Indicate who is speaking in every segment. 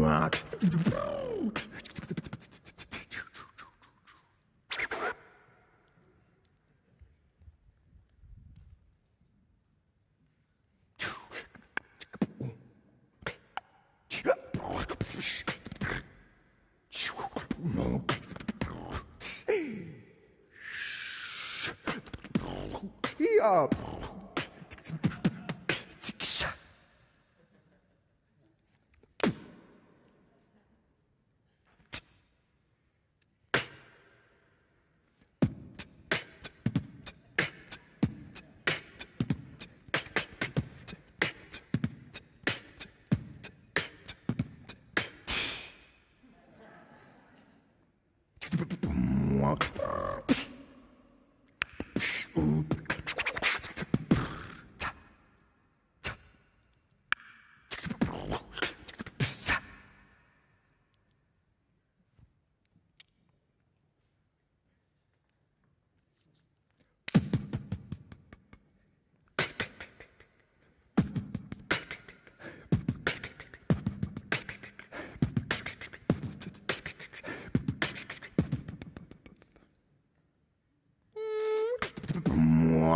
Speaker 1: Ja. замок.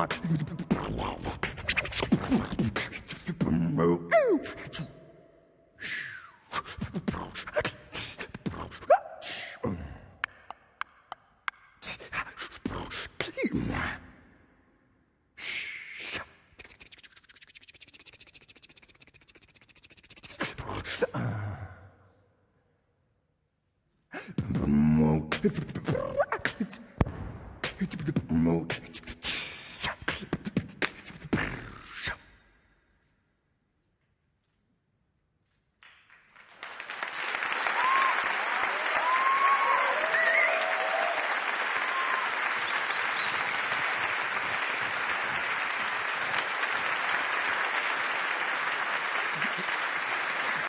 Speaker 1: not. Promote.